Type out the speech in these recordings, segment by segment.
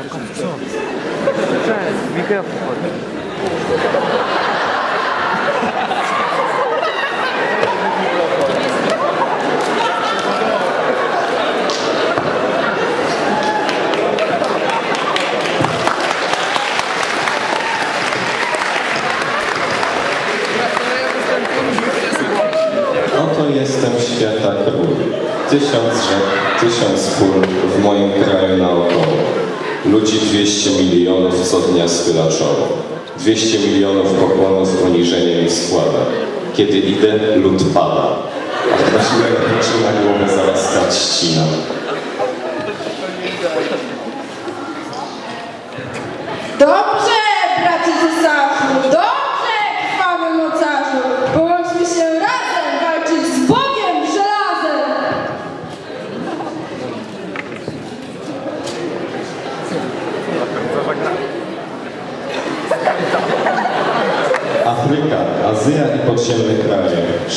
Cześć, mikrofon chodź. Oto jestem świata król. Tysiąc rzek, tysiąc pól w moim kraju naokoło. Ludzi 200 milionów co dnia schyla czoło. 200 milionów pokłonów z poniżeniem mi składa. Kiedy idę, lud pada. A ktoś mi ręczy na głowę zaraz stać ścina.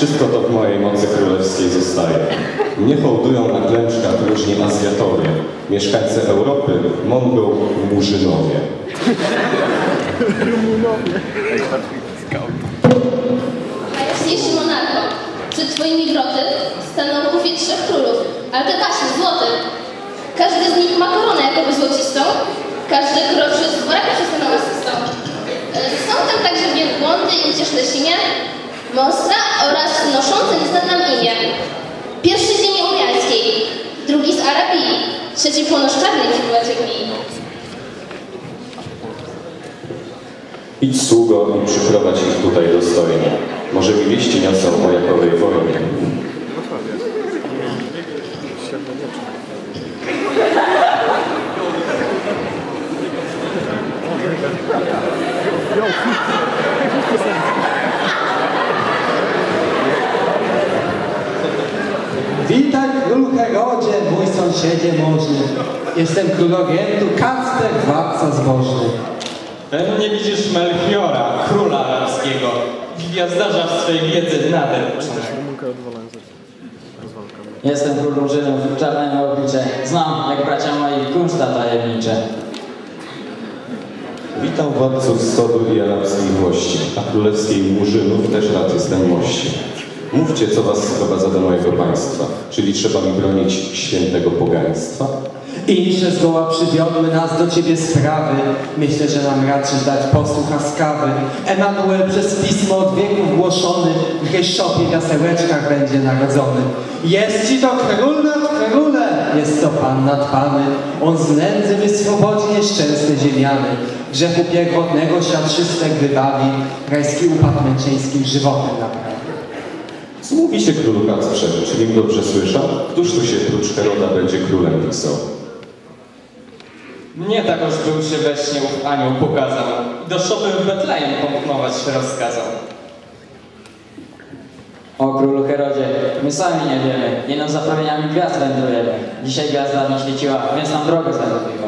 Wszystko to w mojej mocy królewskiej zostaje. Mnie hołdują na klęczkach różni Azjatowie. Mieszkańcy Europy, Mongol, Murzynowie. Najjaśniejszy monarcho, przed twoimi wroty stanął bufie trzech królów, ale te właśnie złote. Każdy z nich ma koronę jakoby złocistą, każdy kroczy z dwora przystaną asystą. E, Są tam także wielbłądy i ucieszne sinie, monstra oraz noszące nieznane imię. Pierwszy z ziemi umiańskiej, drugi z Arabii, trzeci ponosz czarnej gli. Idź sługo i przyprowadź ich tutaj dostojnie. Może mi wieści niosą o jakowej wojnie. Witaj król Herodzie, mój sąsiedzie możny. Jestem król Orientu, Kacper, władca zbożny. Pewnie nie widzisz Melchiora, króla arabskiego. Gwiazdarza w swej wiedzy nader. Jestem król Murzynów, czarne ma oblicze. Znam, jak bracia moi, kunszta tajemnicze. Witam władców Sodu i arabskiej włości, a królewskiej Murzynów też rad jestem mości. Mówcie, co was sprowadza do mojego państwa, czyli trzeba mi bronić świętego pogaństwa? Insze zgoła przywiodły nas do Ciebie sprawy. Myślę, że nam raczysz dać posłuch łaskawy. Emanuel przez pismo od wieków głoszony w Heszopie wiasełeczkach będzie narodzony. Jest Ci to król nad królem, jest to Pan nad Pany. On z nędzy wyswobodzi nieszczęsne ziemiany. Grzechu pierwotnego świat czystek wybawi, rajski upad męczeńskim żywotem naprawi. Co mówi się królu Kacprze? Czy im dobrze słyszał? Któż tu się prócz Heroda będzie królem pisał? Mnie takoż był się we śnie ów anioł pokazał i do szopy w Betlejem pomknować się rozkazał. O królu Herodzie, my sami nie wiemy, jeno za promieniami gwiazd wędrujemy. Dzisiaj gwiazda nie świeciła, więc nam drogę zarobiła.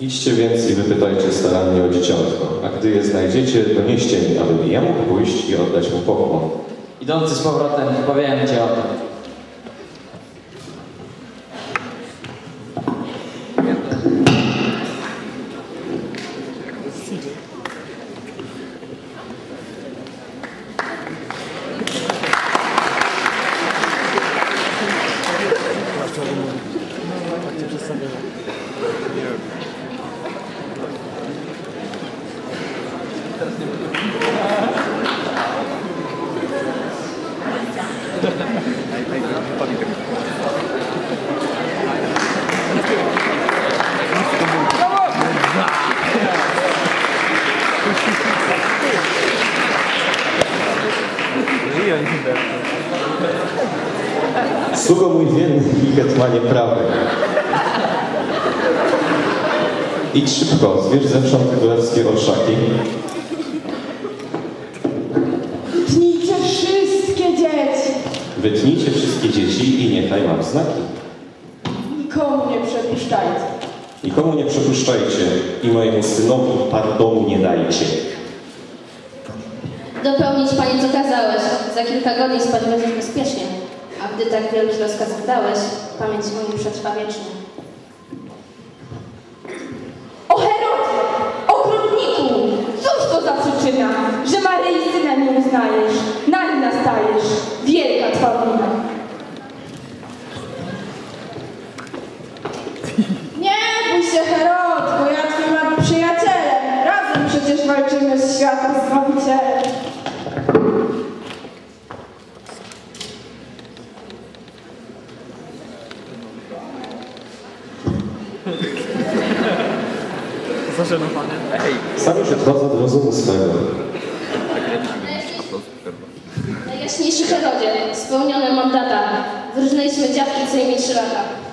Idźcie więc i wypytajcie starannie o dzieciątko, a gdy je znajdziecie, donieście mi, abym ja mógł pójść i oddać mu pokłon. Idący z powrotem, powiemy Ci o tym. Sługo mój wierny i hetmanie prawy. Idź szybko, zwierz zewsząd królewskie orszaki. Wytnijcie wszystkie dzieci i niechaj mam znaki. Nikomu nie przepuszczajcie. Nikomu nie przepuszczajcie i mojemu synowi pardonu nie dajcie. Dopełnić Panie, co kazałeś. Za kilka godzin spać będziesz bezpiecznie. A gdy tak wielki rozkaz wydałeś, pamięć o przetrwa wiecznie. O Herodzie! Okrutniku! Cóż to za przyczyna, że Maryi synem nie uznajesz? Na nim nastajesz. Świata Zbawicielem. Zażenowanie. Ej, Sam już odchodzę do rozumu swego. Najjaśniejszy Herodzie, spełnione mam data. Wyrżnęliśmy dziadki, co jej trzy lata.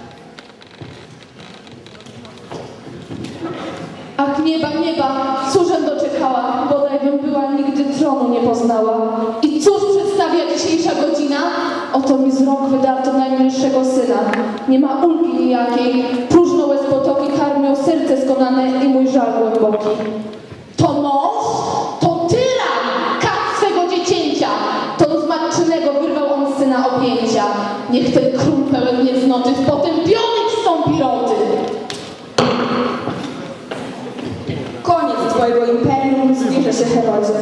Ach nieba, nieba, cóżem doczekała, bodaj bym była, nigdy tronu nie poznała. I cóż przedstawia dzisiejsza godzina? Oto mi z rąk wydarto najmilszego syna. Nie ma ulgi nijakiej, próżno łez potoki karmią serce skonane i mój żal głęboki. To mąż? To tyran! Kat swego dziecięcia! To z matczynego wyrwał on syna objęcia. Niech ten król pełen nieznoty w potępionych wstąpi roty. Twojego imperium, zbliża się Herodzie.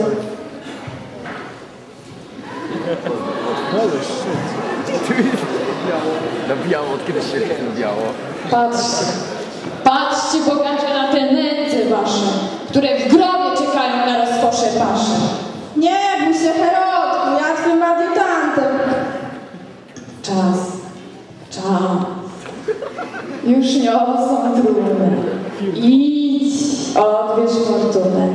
na biało, od kiedy się biało? Patrzcie, patrzcie bogacze na te nędzy wasze, które w grobie czekają na rozkosze wasze. Nie bój się Herodku, ja twym adiutantem. Czas, czas. Już niosą trumny. Idź, odbierz fortunę.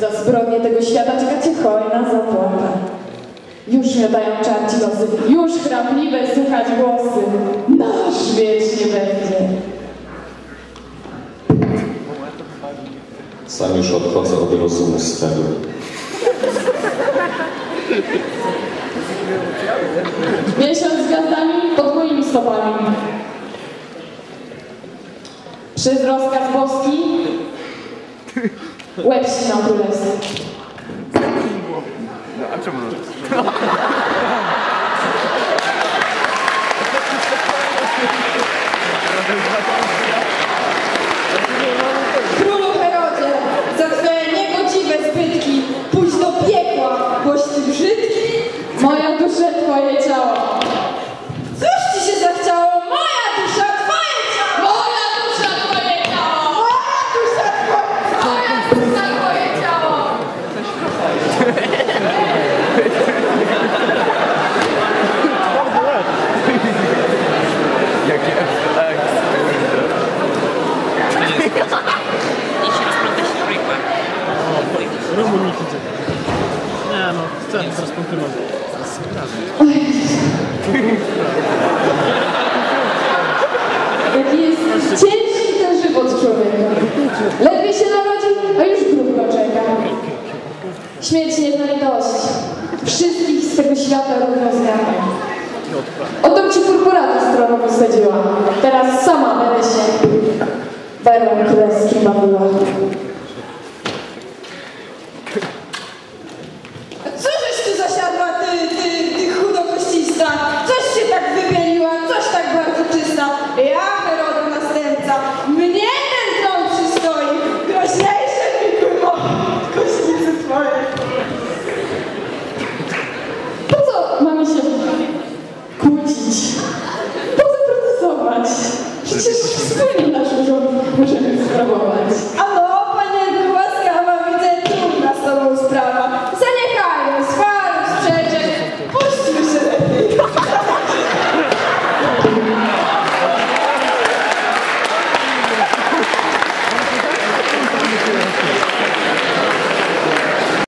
Za zbrodnię tego świata czeka cię hojna zapłata. Już miotają czarci losy, już chrapliwe słuchać głosy. Nasz wiecznie będzie. Sam już odchodzę od rozumu swego. Miesiąc z gwiazdami pod moimi stopami. Przez rozkaz boski łeb ścinał królestwo. No, a czemu? Królu Herodzie, za twoje niegodziwe zbytki pójdź do piekła, boś ty brzydki. Moja dusza, twoje ciało. Cóż ci się zachciało? Moja dusza, twoje ciało! Moja dusza, twoje ciało. Moja dusza, twoje Moja dusza, twoje ciało. Jakie efekt. Rumun idzie. Nie no, chcę teraz kontynuować. Jaki jest ciężki ten żywot człowieka. Ledwie się narodził, a już grób go czeka. Śmierć nie zna litości. Wszystkich z tego świata równo zmiana. Oto ci purpurata z tronu wysadziła. Teraz sama będę się berłem królewskim bawiła.